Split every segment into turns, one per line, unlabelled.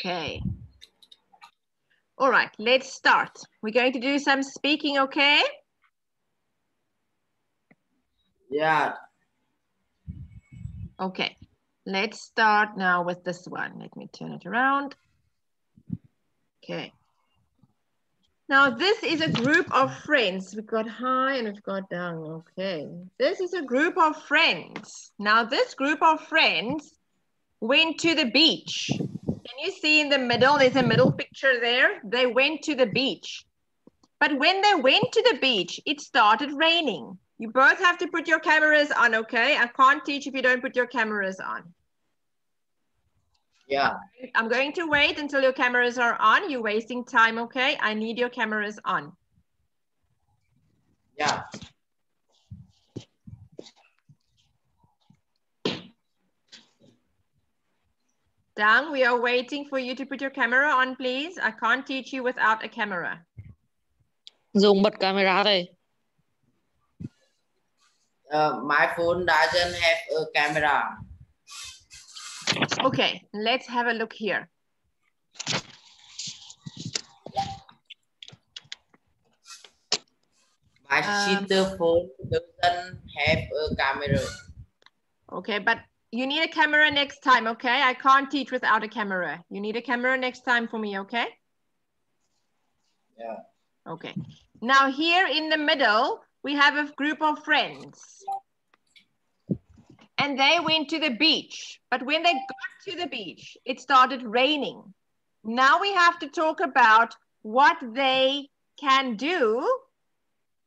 Okay. All right, let's start. We're going to do some speaking, okay?
Yeah.
Okay, let's start now with this one. Let me turn it around. Okay. Now this is a group of friends. We've got Hai and we've got down. Okay. This is a group of friends. Now this group of friends went to the beach. Can you see in the middle, there's a middle picture there. They went to the beach. But when they went to the beach, it started raining. You both have to put your cameras on, okay? I can't teach if you don't put your cameras on.
Yeah.
I'm going to wait until your cameras are on. You're wasting time, okay? I need your cameras on.
Yeah.
Dang, we are waiting for you to put your camera on, please. I can't teach you without a camera.
Dùng bật camera đây.
Uh, my phone doesn't have a camera.
Okay, let's have a look here.
My
Um,
sister phone doesn't have a camera.
Okay, but you need a camera next time, okay? I can't teach without a camera. You need a camera next time for me, okay?
Yeah.
Okay. Now here in the middle, we have a group of friends. And they went to the beach. But when they got to the beach, it started raining. Now we have to talk about what they can do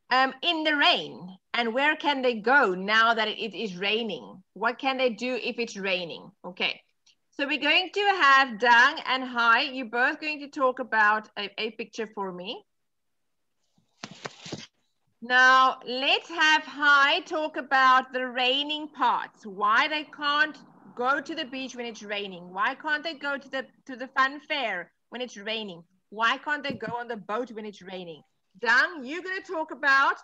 um, in the rain. And where can they go now that it is raining? What can they do if it's raining? Okay. So we're going to have Dang and Hai. You're both going to talk about a, a picture for me. Now, let's have Hai talk about the raining parts. Why they can't go to the beach when it's raining? Why can't they go to the to the fun fair when it's raining? Why can't they go on the boat when it's raining? Dang, you're going to talk about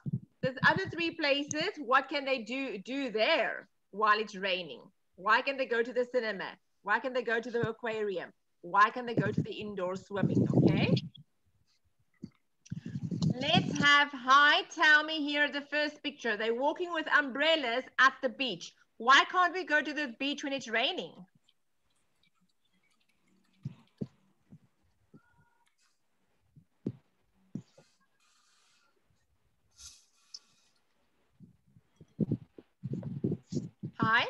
the other three places. What can they do do there while it's raining? Why can they go to the cinema? Why can they go to the aquarium? Why can they go to the indoor swimming? Okay. Let's have Hai, tell me here the first picture. They're walking with umbrellas at the beach. Why can't we go to the beach when it's raining? Hai,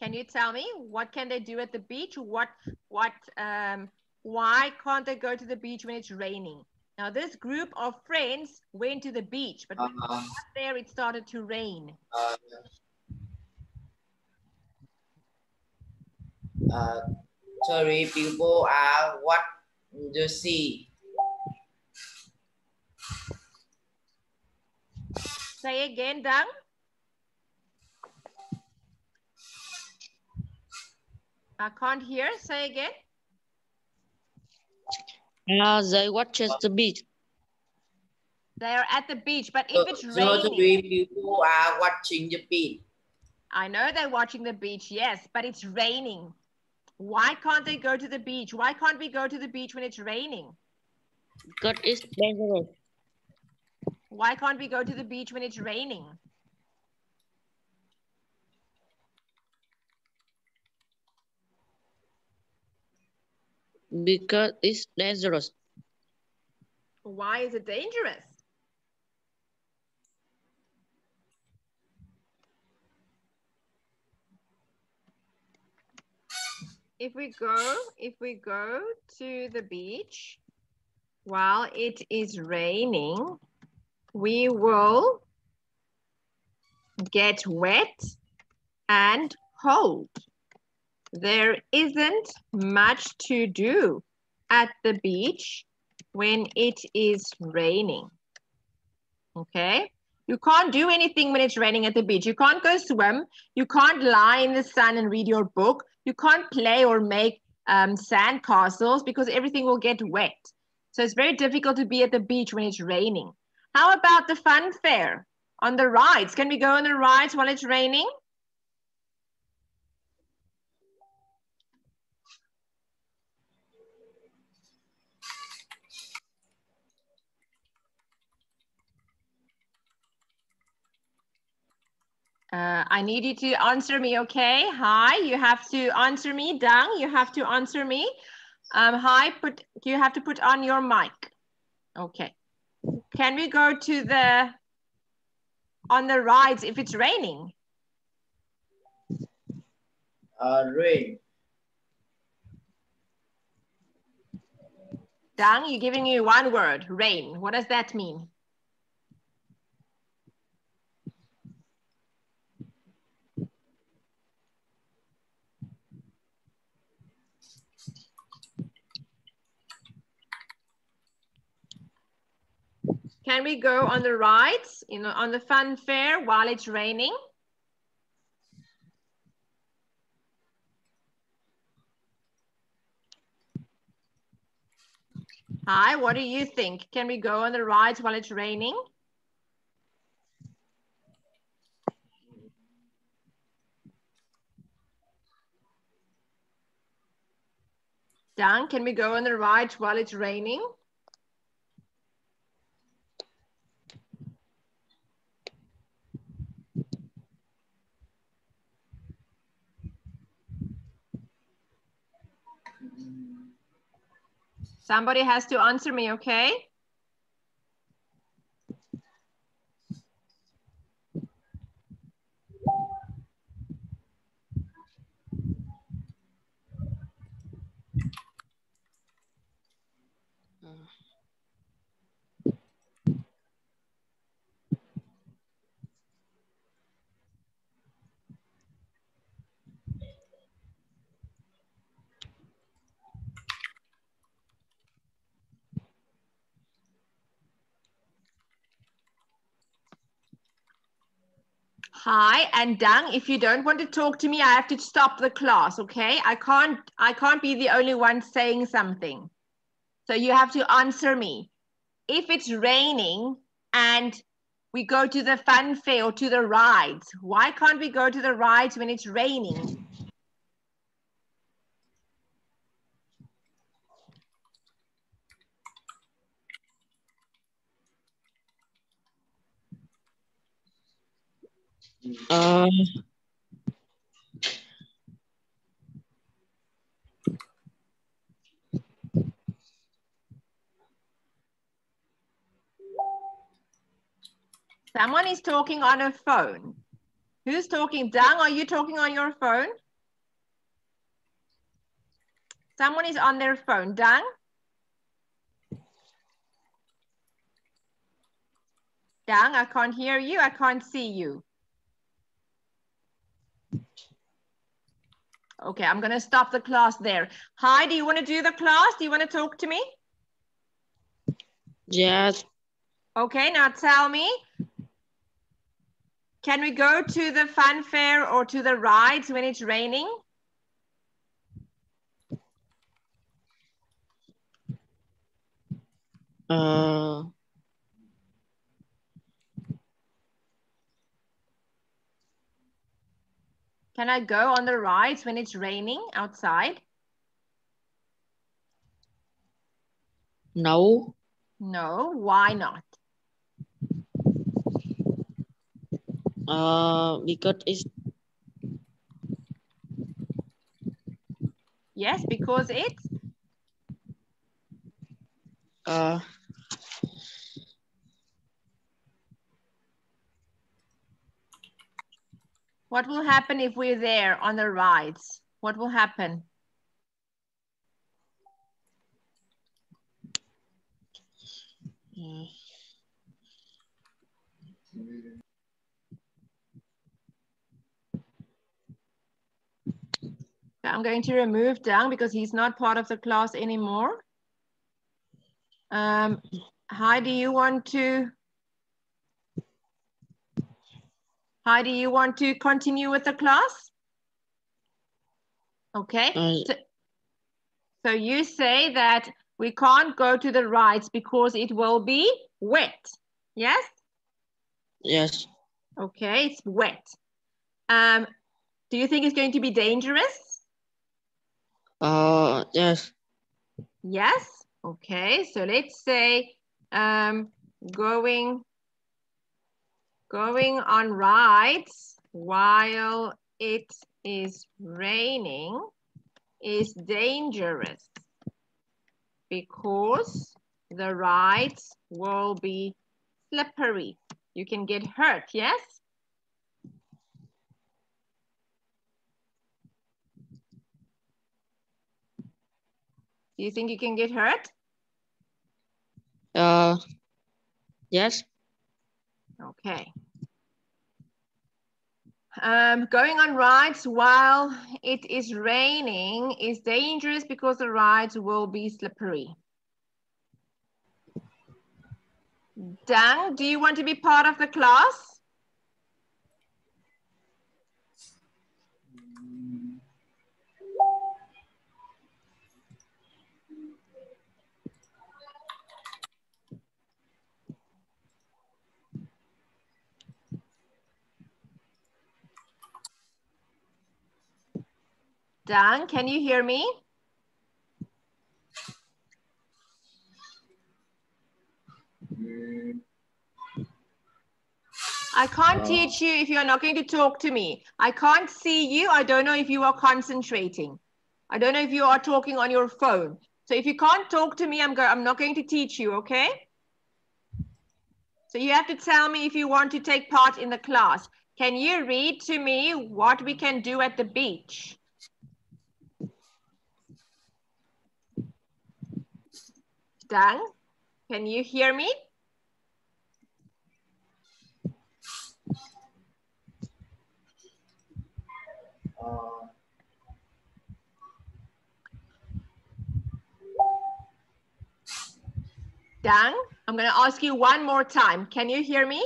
can you tell me what can they do at the beach? What, what, um, why can't they go to the beach when it's raining? Now this group of friends went to the beach, but when they
Uh,
got there, it started to rain.
uh, uh, sorry, people are what you see.
Say again, Dang. I can't hear. Say again.
Uh, they watches the beach.
They are at the beach, but if it's
So
raining,
sorry, people are watching the beach.
I know they're watching the beach, yes, but it's raining. Why can't they go to the beach? Why can't we go to the beach when it's raining?
Because it's dangerous.
Why can't we go to the beach when it's raining?
Because it's dangerous.
Why is it dangerous? If we go, if we go to the beach while it is raining, we will get wet and cold. There isn't much to do at the beach when it is raining. Okay? You can't do anything when it's raining at the beach. You can't go swim. You can't lie in the sun and read your book. You can't play or make um, sand castles because everything will get wet. So it's very difficult to be at the beach when it's raining. How about the fun fair on the rides? Can we go on the rides while it's raining? Uh, I need you to answer me, okay? Hai, you have to answer me. Dang, you have to answer me. Um, Hai, put you have to put on your mic. Okay. Can we go to the on the rides if it's raining?
Uh, rain.
Dang, you're giving you one word, rain. What does that mean? Can we go on the rides, you know, on the fun fair while it's raining? Hai, what do you think? Can we go on the rides while it's raining? Dan, can we go on the rides while it's raining? Somebody has to answer me, okay? Hai, and Dang, if you don't want to talk to me, I have to stop the class, okay? I can't I can't be the only one saying something. So you have to answer me. If it's raining and we go to the fun fair or to the rides, why can't we go to the rides when it's raining?
Uh,
Someone is talking on a phone. Who's talking? Dang, are you talking on your phone? Someone is on their phone. Dang? Dang, I can't hear you. I can't see you. Okay, I'm going to stop the class there. Hai, do you want to do the class? Do you want to talk to me?
yes.
Okay, now tell me. Can we go to the fun fair or to the rides when it's raining?
Uh,
Can I go on the rides when it's raining outside?
no.
No, why not?
Uh, because it's
Yes, because it's
uh
what will happen if we're there on the rides? What will happen? I'm going to remove Dang because he's not part of the class anymore. Um, Hai, do you want to? Hai, do you want to continue with the class? Okay, so, so you say that we can't go to the rides because it will be wet. Yes?
yes.
Okay, it's wet. Um, do you think it's going to be dangerous?
Uh, yes.
Yes. Okay, so let's say um, going Going on rides while it is raining is dangerous because the rides will be slippery. You can get hurt, yes? Do you think you can get hurt?
Uh, yes.
Okay. Um, going on rides while it is raining is dangerous because the rides will be slippery. Dan, do you want to be part of the class? Dan, can you hear me? I can't teach you if you're not going to talk to me. I can't see you. I don't know if you are concentrating. I don't know if you are talking on your phone. So if you can't talk to me, I'm, go I'm not going to teach you, okay? So you have to tell me if you want to take part in the class. Can you read to me what we can do at the beach? Dan, can you hear me? Dan, I'm going to ask you one more time. Can you hear me?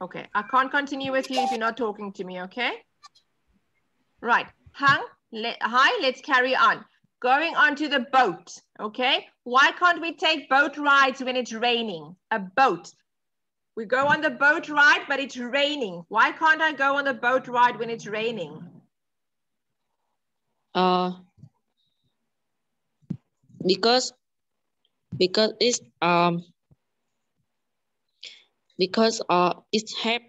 Okay, I can't continue with you if you're not talking to me, okay? Right, Hang, Hai, let's carry on. Going on to the boat, okay? Why can't we take boat rides when it's raining? A boat. We go on the boat ride, but it's raining. Why can't I go on the boat ride when it's raining?
Uh, because because it's um because uh it have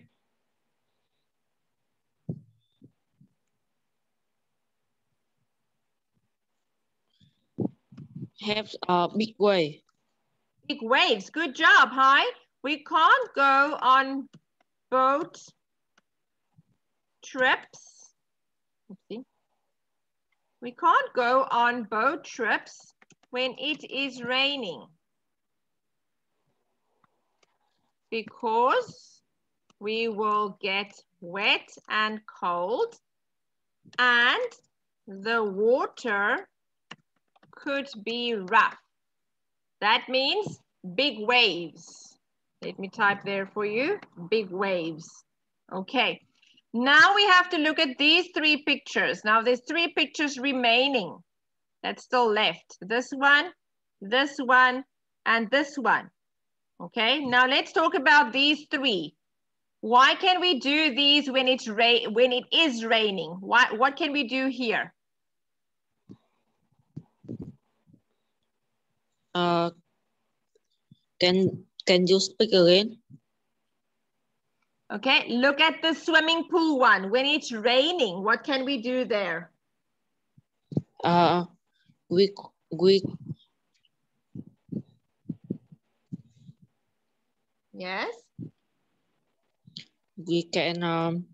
have a big way.
Big waves. Good job. Hi. We can't go on boat trips. We can't go on boat trips when it is raining because we will get wet and cold and the water could be rough. That means big waves. Let me type there for you, big waves. Okay, now we have to look at these three pictures. Now there's three pictures remaining that's still left. This one, this one, and this one. Okay, now let's talk about these three. Why can we do these when it's rain when it is raining? Why, what can we do here?
Uh, can can you speak again?
Okay, look at the swimming pool one. When it's raining, what can we do there?
Uh, we we
Yes.
we can um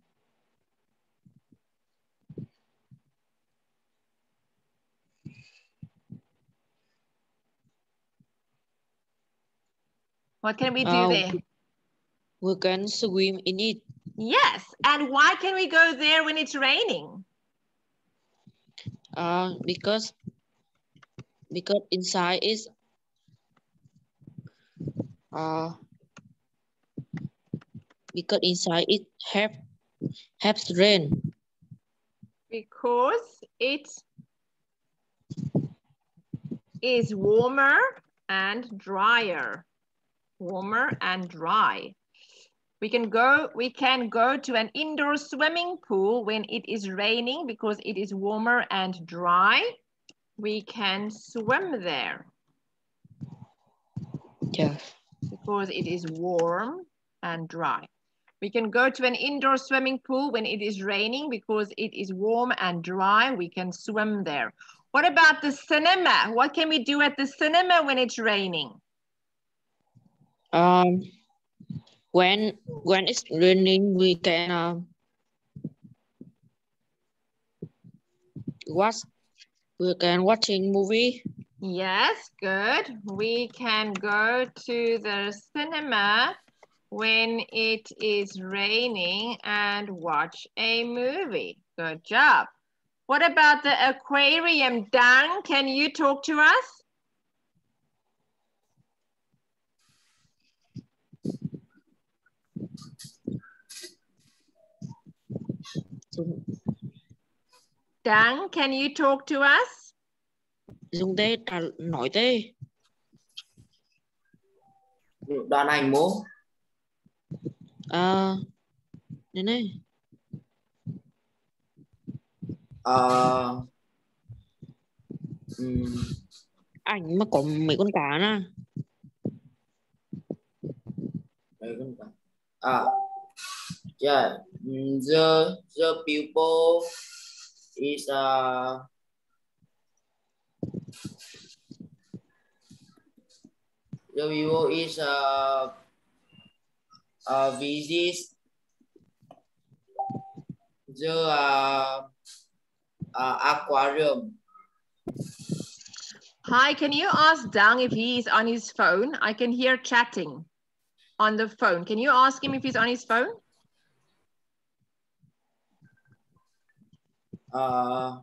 What can we do
Uh,
there?
we can swim in it.
Yes. And why can we go there when it's raining?
Uh, because because inside is uh because inside it have have rain.
Because it is warmer and drier. Warmer and dry. We can go, we can go to an indoor swimming pool when it is raining because it is warmer and dry. We can swim there.
Yes.
because it is warm and dry. We can go to an indoor swimming pool when it is raining because it is warm and dry. We can swim there. What about the cinema? What can we do at the cinema when it's raining?
Um, when when it's raining, we can um, watch. We can watching movie.
Yes, good. We can go to the cinema when it is raining and watch a movie. Good job. What about the aquarium? Dan, can you talk to us? Dan, can you talk to us?
Dùng tê trả nói tê.
Đoàn ảnh bố.
À, đây này.
Ờ, ừm,
Ảnh mà có mấy con cá nè.
đây con cả. À, yeah. mm, The the pupil is uh, the pupil is uh, uh, visit the uh, uh, aquarium.
Hai, can you ask Dang if he is on his phone? I can hear chatting on the phone. Can you ask him if he's on his phone?
Uh,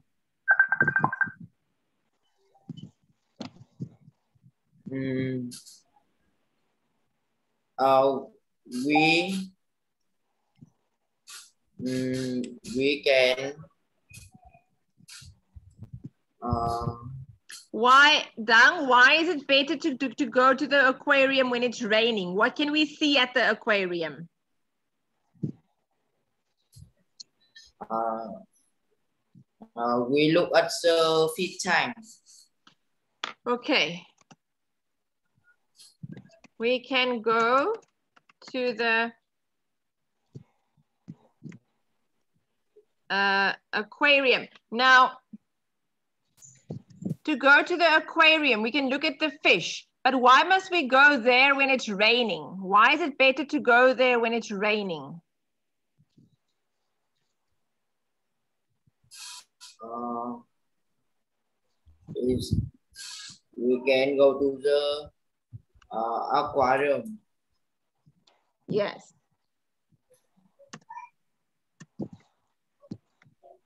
mm, uh, we mm, we can uh,
Why, Dang, why is it better to, to, to go to the aquarium when it's raining? What can we see at the aquarium?
uh, uh, we look at the feed time.
Okay. We can go to the uh, aquarium. Now, to go to the aquarium, we can look at the fish. But why must we go there when it's raining? Why is it better to go there when it's raining?
Uh, is we can go to the uh, aquarium.
Yes.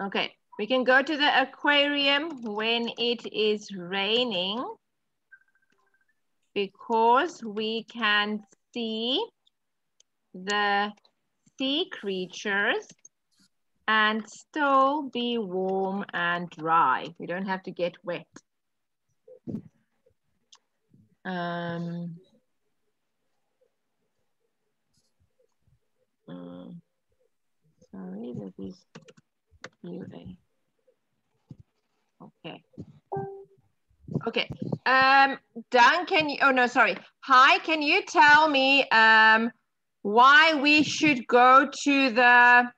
Okay, we can go to the aquarium when it is raining because we can see the sea creatures and still be warm and dry. We don't have to get wet. Um, mm, sorry, that is UA. Okay. Okay. Um, Dan, can you, oh no, sorry. Hai, can you tell me um, why we should go to the,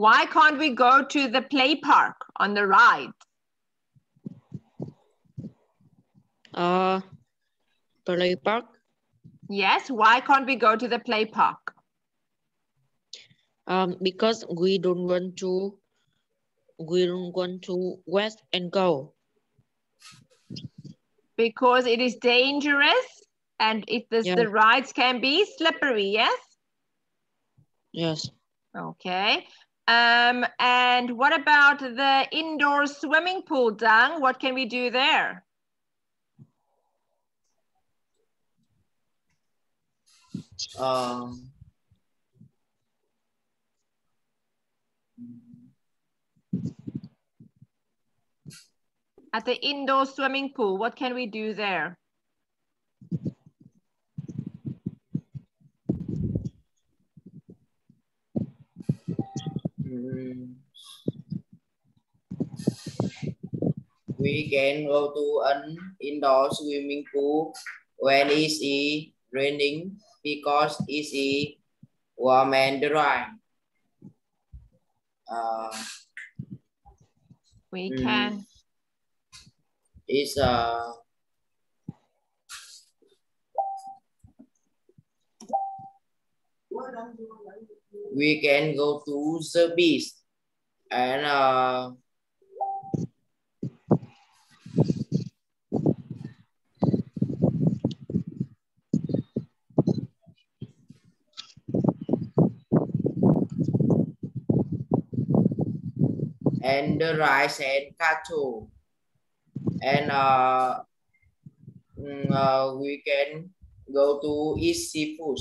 why can't we go to the play park on the ride?
Uh, play park.
Yes, why can't we go to the play park?
Um, because we don't want to, we don't want to west and go.
Because it is dangerous and if the,
Yeah.
the rides can be slippery, yes?
Yes.
Okay. Um, and what about the indoor swimming pool, Dang? What can we do there?
Um,
At the indoor swimming pool, what can we do there?
We can go to an indoor swimming pool when it's raining because it's warm and dry. Uh,
We
Mm.
can.
it's uh, we can go to the beach and uh, and the rice and cattle and uh, mm, uh, we can go to eat seafood.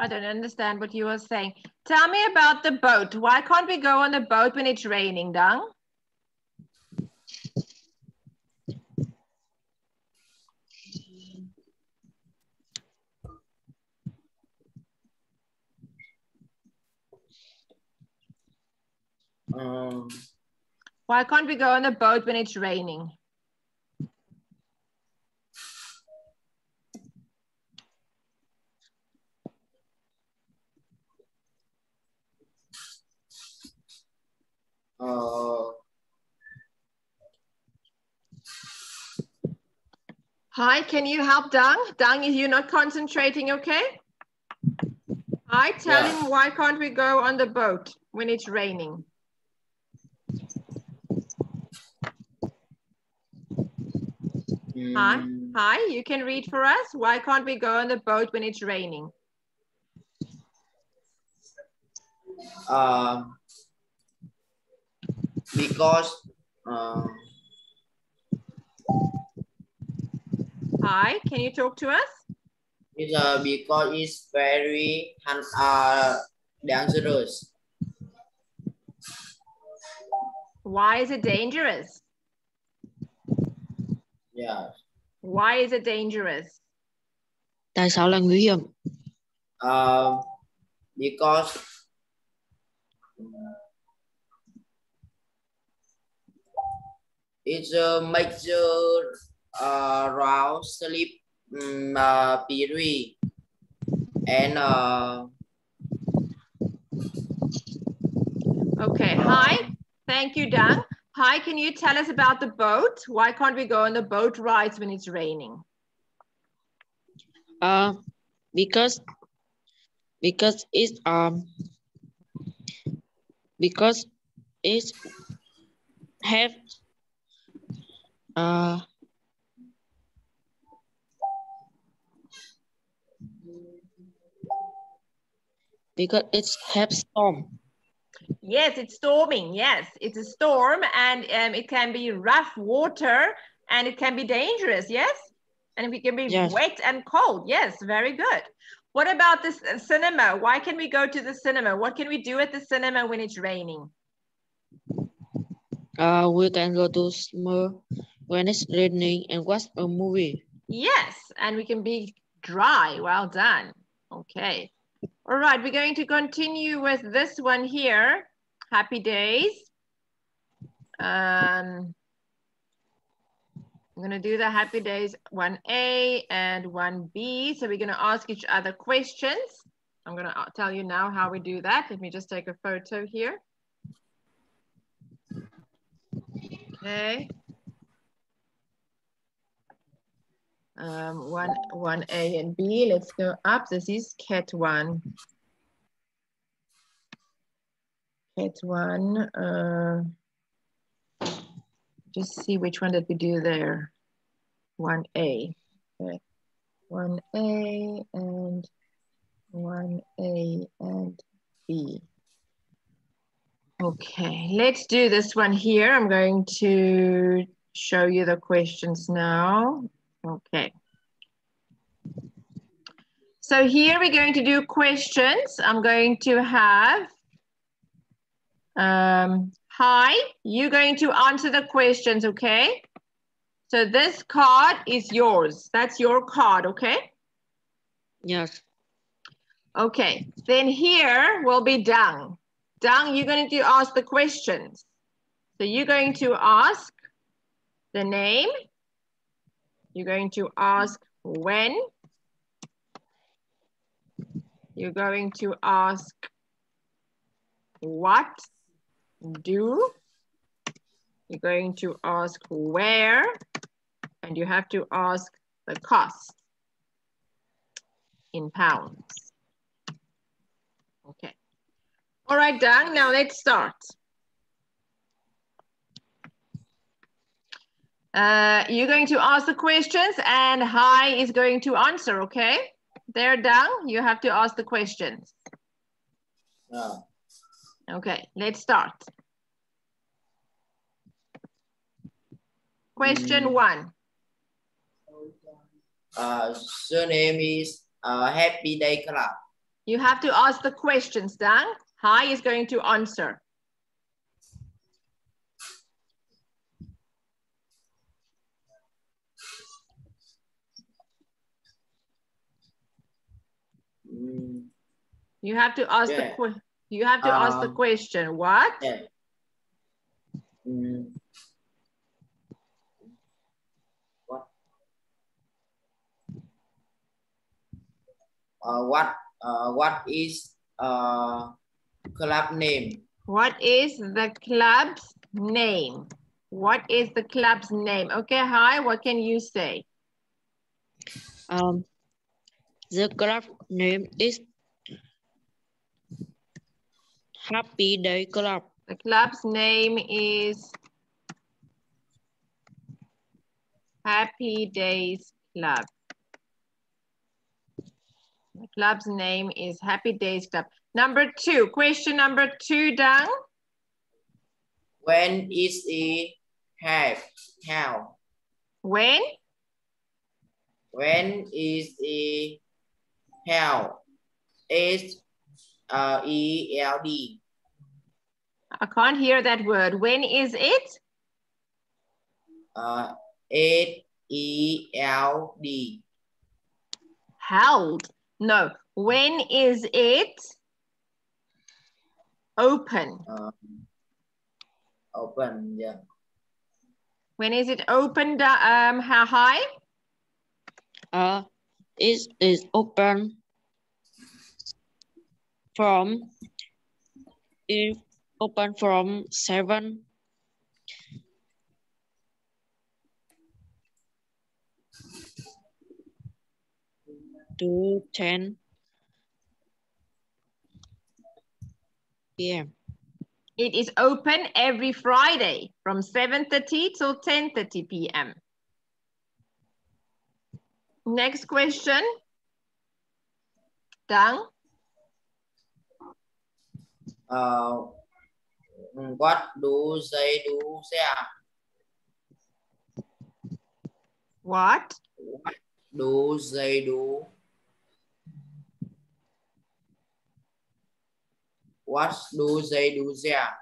I don't understand what you are saying. Tell me about the boat. Why can't we go on the boat when it's raining, Dang?
Um,
Why can't we go on the boat when it's raining?
uh,
Hai, can you help Dang? Dang, is you not concentrating, okay? Hai, tell
Yeah.
him why can't we go on the boat when it's raining?
Mm,
Hai, you can read for us. Why can't we go on the boat when it's raining?
uh, because uh,
Hai, can you talk to us?
it's uh, because it's very uh, dangerous.
Why is it dangerous?
Yeah.
Why is it dangerous?
Tại sao là nguy hiểm?
Uh, because it's a major uh, round sleep um, uh, period and uh,
Okay, Hai. Thank you, Dan. Hai, can you tell us about the boat? Why can't we go on the boat rides when it's raining?
Uh, because because it's um because it's have uh because it's have storm.
Yes, it's storming. Yes, it's a storm and um, it can be rough water and it can be dangerous. Yes, and it can be
Yes.
wet and cold. Yes, very good. What about this uh, cinema? Why can we go to the cinema? What can we do at the cinema when it's raining?
Uh, we can go to summer when it's raining and watch a movie.
Yes, and we can be dry. Well done. Okay. All right, we're going to continue with this one here. Happy days. Um, I'm going to do the happy days 1A and 1B. So we're going to ask each other questions. I'm going to tell you now how we do that. Let me just take a photo here. Okay. Um, one, one A and B. Let's go up. This is cat one. Cat one. Uh, just see which one did we do there. One A. Okay. One A and one A and B. Okay, let's do this one here. I'm going to show you the questions now. Okay. So here we're going to do questions. I'm going to have, um, Hai, you're going to answer the questions, okay? So this card is yours. That's your card, okay?
Yes.
Okay, then here will be Dang. Dang, you're going to ask the questions. So you're going to ask the name. You're going to ask when. You're going to ask what do. You're going to ask where. And you have to ask the cost in pounds. Okay. All right, Dan, now let's start. Uh, you're going to ask the questions and Hai is going to answer, okay? There, Dang, you have to ask the questions.
uh,
Okay, let's start. Question
Mm.
one.
uh, surname is uh, Happy Day Club.
You have to ask the questions, Dan. Hai is going to answer. You have to ask the
Yeah.
que- you have to ask the
Um,
question. What?
yeah. Mm. What? Uh, what? Uh, what is uh club name?
What is the club's name? What is the club's name? Okay, Hai, what can you say?
Um, the club name is Happy Day Club.
The club's name is Happy Days Club. The club's name is Happy Days Club. Number two, question number two, Dang.
When is it have how?
When?
When is it held? H uh, E L D.
I can't hear that word. When is it?
Uh, H E L D.
Held. No. When is it open?
Uh, open. Yeah.
When is it open? Um, how high?
Uh, it is open from it open from seven to ten p.m.
It is open every Friday from 7.30 till 10.30 p.m. Next question. Dang.
Uh, what do they do there?
What?
What do they do? What do they do there?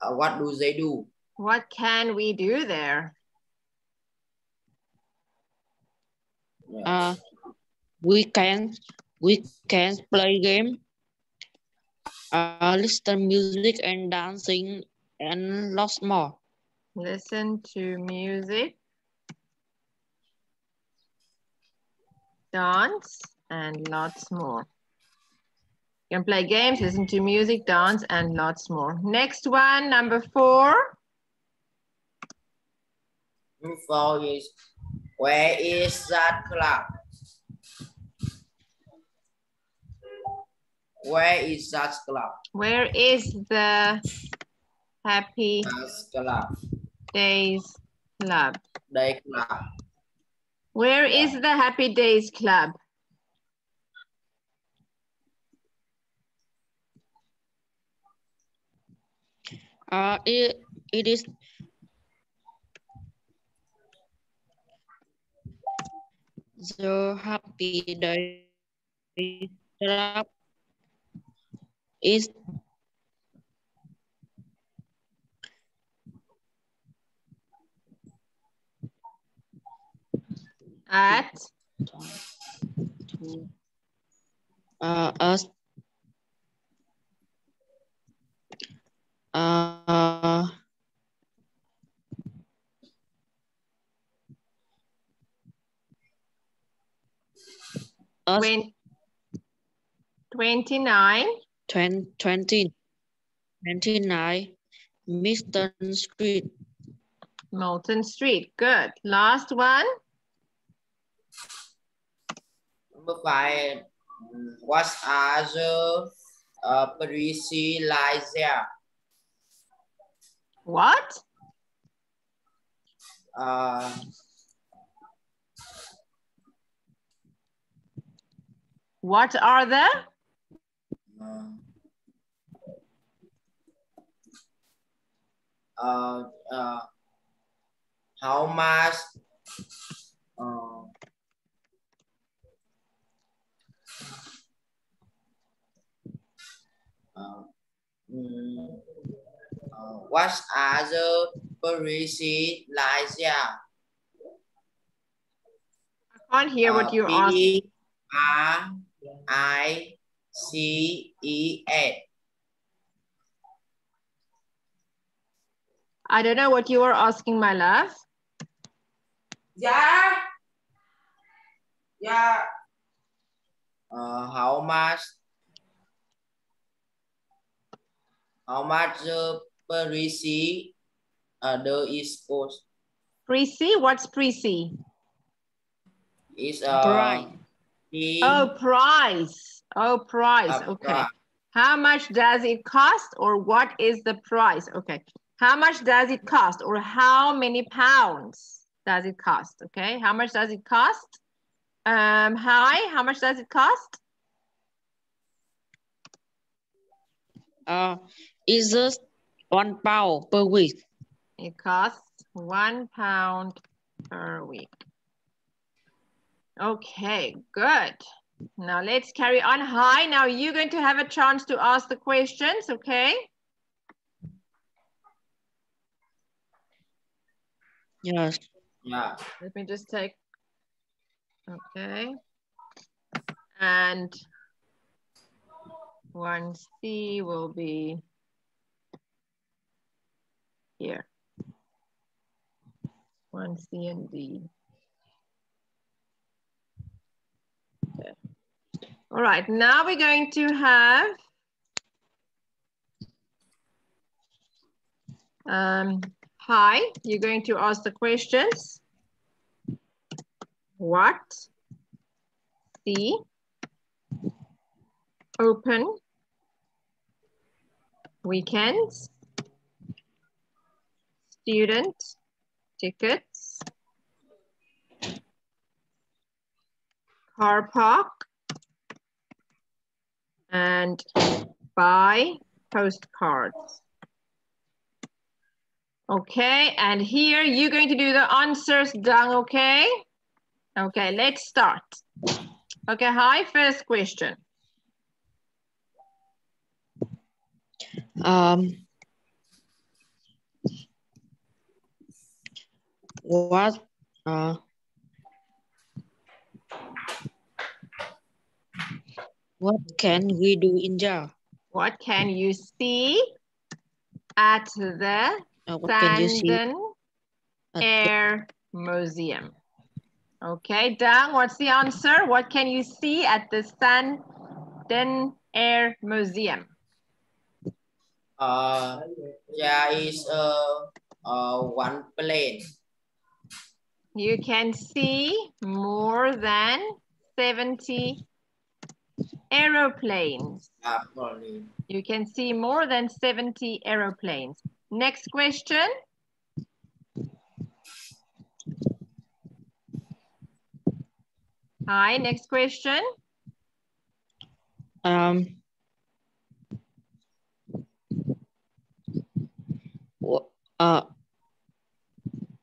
Uh, what do they do?
What can we do there?
Yeah.
Uh, we can we can play game, uh, listen music and dancing and lots more.
Listen to music. Dance and lots more. You can play games, listen to music, dance, and lots more. Next one, number four.
Info is where is that club? Where is that club?
Where is the Happy
That club.
Days Club?
Day club.
Where is the Happy Days Club?
Uh, it, it is the happy day club is
at
uh, us uh, uh
us, 29
20, 20 29 Milton Street.
Moulton Street. Good. Last one.
Number five. What are the uh, policy lines there?
What?
Uh,
What are the?
Uh, uh, how much uh, uh, mm, uh, what are the there?
I can't hear what
Uh,
you're
P
asking.
R I C E S.
I don't know what you were asking, my love.
Yeah. Yeah. Uh, how much? How much the policy uh, the East Coast
Pre-C? What's pre-C?
is uh
Price.
Oh, price. Oh, price.
uh,
Okay.
price.
How much does it cost or what is the price? Okay. How much does it cost or how many pounds does it cost? Okay. How much does it cost? Um, Hai, how much does it cost?
Uh, is this one pound per week?
It costs one pound per week. Okay, good. Now let's carry on. Hai, now you're going to have a chance to ask the questions, okay?
Yes.
Yeah.
Let me just take, okay. And one C will be here. One C and D. All right, now we're going to have um, Hai, you're going to ask the questions. What? See. Open. Weekends. Student. Tickets. Car park. And buy postcards. Okay, and here you're going to do the answers done, okay? Okay, let's start. Okay, Hai, first question.
Um, what uh, what can we do in there?
What can you see at the
Uh, what can you see?
Sandon Air Museum? Okay, Dang, what's the answer? What can you see at the Sandon Air Museum?
Uh, there is a uh, one plane.
You can see more than 70 aeroplanes. You can see more than 70 aeroplanes. Next question. Hai, next question.
Um, uh,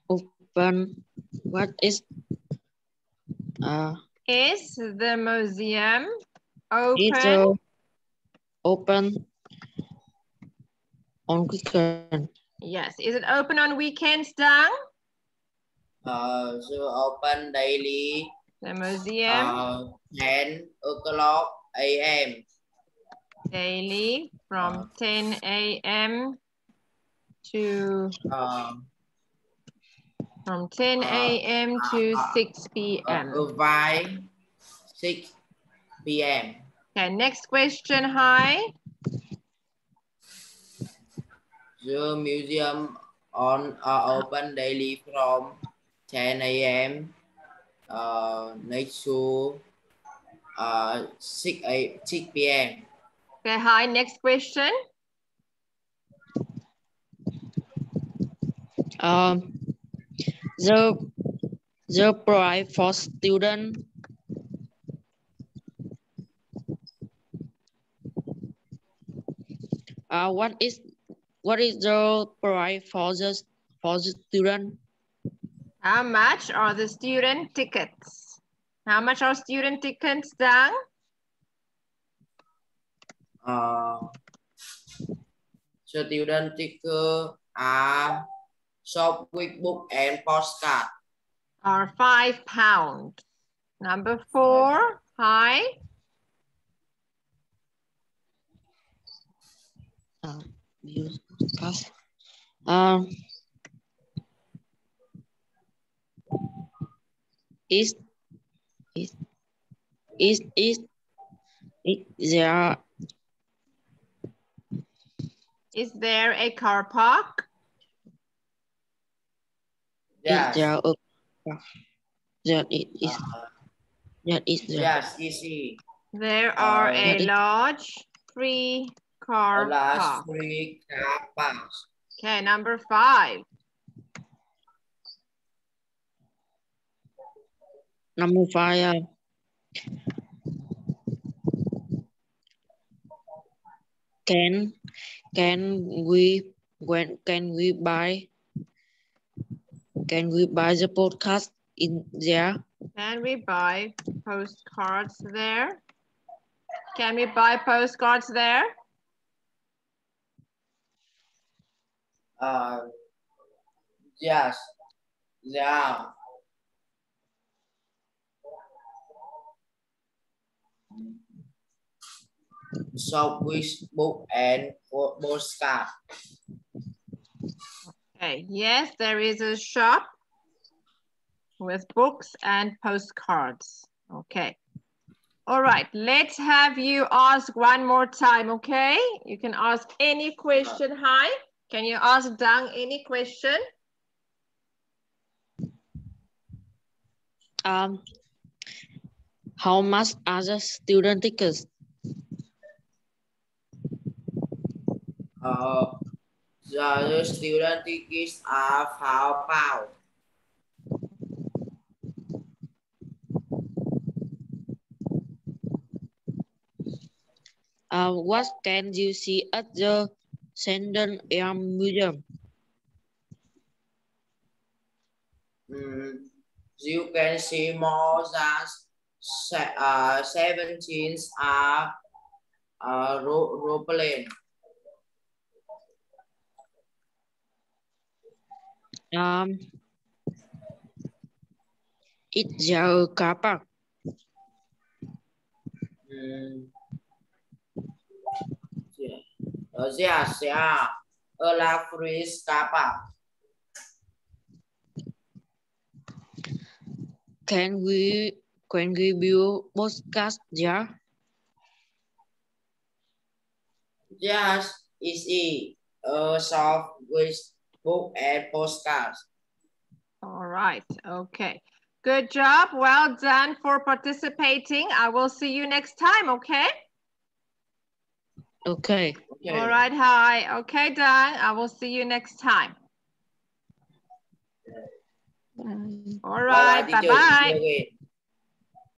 open, what is, uh,
Is the museum
is
open?
uh, open on weekend?
Yes. Is it open on weekends, Dang?
Uh, so open daily
The museum
uh, 10 o'clock a.m.
daily from 10 a.m. to
Uh,
from 10 a.m. to 6
uh,
p.m.
provide 6 p.m.
Okay, next question, Hai.
The museum on are open daily from 10 a.m. Uh, next to uh, 6, 8, 6 p.m.
Okay, Hai, next question.
Um, the the price for student uh, what is what is the price for the for the student
How much are the student tickets? How much are student tickets, Dang?
Uh, student ticket are shop with book and postcard.
Are five pound. Number four, Hai.
Uh, use podcast. Um, is is is is there
Is there a car park?
Yes.
is there a that it is
Uh,
that is there
yes, easy.
There are
Uh,
a large free car
Last
park.
free car parks.
Okay, number five.
number five can can we when can we buy can we buy the podcast in there
Can we buy postcards there? Can we buy postcards there?
Uh, yes, yeah. So with book and po- postcard.
Okay, yes, there is a shop with books and postcards. Okay. All right, let's have you ask one more time, okay? You can ask any question. Hai, can you ask Dang any question?
um how much are the student tickets
Uh, the student tickets are five pound.
uh what can you see at the Sandon Air Museum.
Mm, you can see more than se- uh, 17 are uh, ro-
um there a car park
Mm. Yeah. Yes, yeah. A la free car
can we can we view podcast there
Yes, it's a uh, shop with book and postcards.
All right, okay. Good job, well done for participating. I will see you next time, okay?
Okay
Okay.
All right, Hai. Okay, Dang, I will see you next time. All
Bye-bye,
right,
teacher. See
bye-bye.
you again.